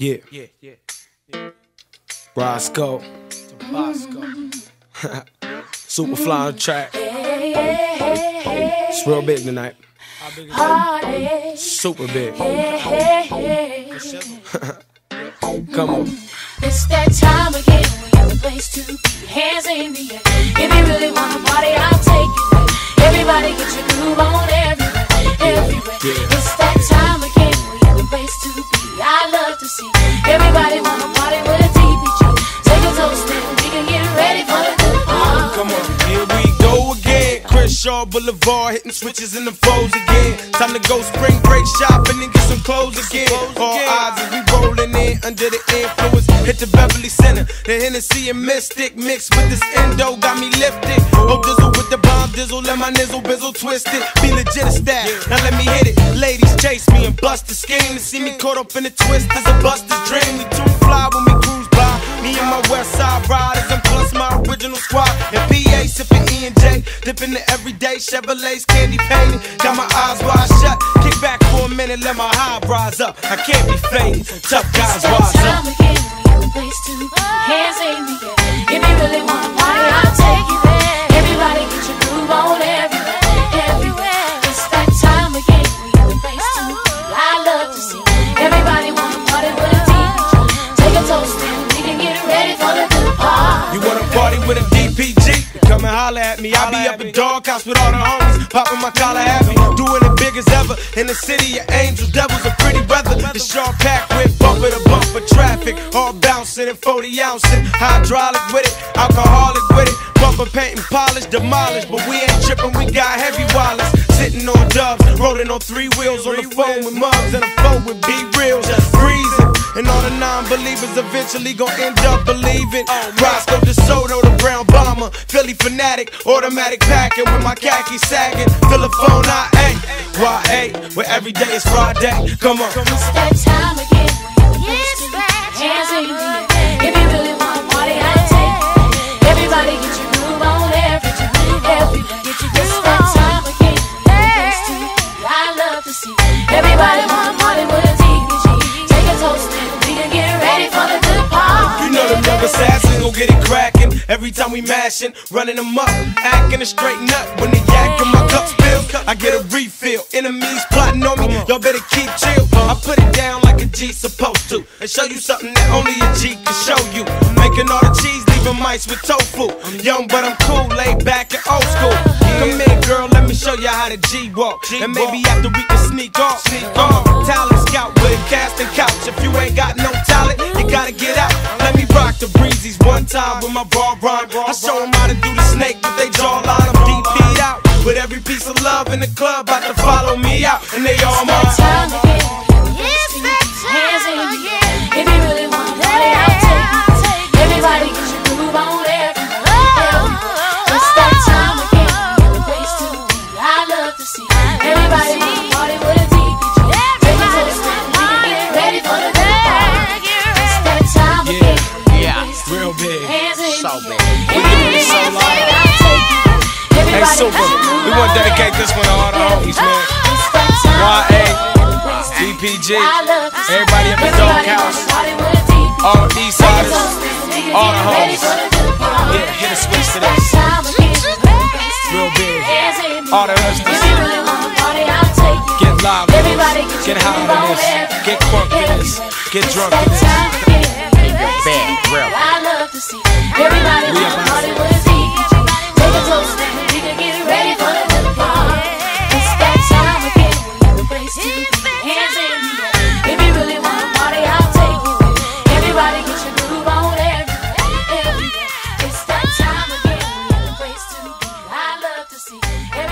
Yeah, Yeah, yeah. Roscoe, Bosco. Soopafly on the track. It's real big tonight. How big is Super big. Come on. It's that time again. We have a place to be. Hands in the air. If you really wanna party, I'll take you there. Everybody get your groove on everywhere, everywhere. Yeah. It's that time again. Crenshaw Boulevard, hitting switches in the foes again. Time to go spring break shopping and get some clothes again. All eyes as we rolling in under the influence. Hit the Beverly Center, the Hennessy and Mystic mixed with this endo got me lifted. Oh, dizzle with the bomb, dizzle, let my nizzle bizzle twisted. Be legit as that. Now let me hit it. Ladies chase me and bust the scheme to see me caught up in the twist is a buster's dream. We too fly when we cruise by. Me and my West Side riders and plus my original squad. And PA J, dipping the everyday Chevrolets, candy painted. Got my eyes wide shut. Kick back for a minute, let my high rise up. I can't be faded. Tough with a DPG? Come and holler at me. I be up in doghouse with all the homies, popping my collar at me, doing it big as ever. In the city of angels, devils, and pretty weather. The sharp pack with bumper to bumper traffic, all bouncing and 40 ounces. Hydraulic with it, alcoholic with it. Bumper paint and polish, demolished, but we ain't tripping. We got heavy wallets, sitting on dubs, rolling on three wheels on the phone with mugs and a phone with B reels, freezing. And all the non-believers eventually gon' end up believing. Roscoe DeSoto, the brown bomber, Philly fanatic, automatic packing with my khaki sagging. Fill a phone, I ain't. YA, where every day is Friday. Come on. It's that time again. Every time we mashin', running them up, acting a straight nut when they yak and my cup spill. I get a refill. Enemies plotting on me, y'all better keep chill. I put it down like a G supposed to, and show you something that only a G can show you. Making all the cheese, leaving mice with tofu. Young but I'm cool, laid back and old school. Come here, girl, let me show you how to G walk, and maybe after we can sneak off. Uh, talent scout with a casting couch. If you ain't got one time with my raw rhyme. I show 'em how to do the snake with they jawline. I'm DP'd out with every piece of love in the club about to follow me out, and they all mine. This one to all the homies, man. It's that time YA, again. DPG, I love to see everybody in everybody Doghouse, wanna party with a DPG. all the east siders. all the homies. Yeah, hit a switch to this. Real big. All the hustlers. Get live Everybody this. get Get high on this. Get crunk to this. Get drunk to this. Bad, real. I love to see everybody We wanna Every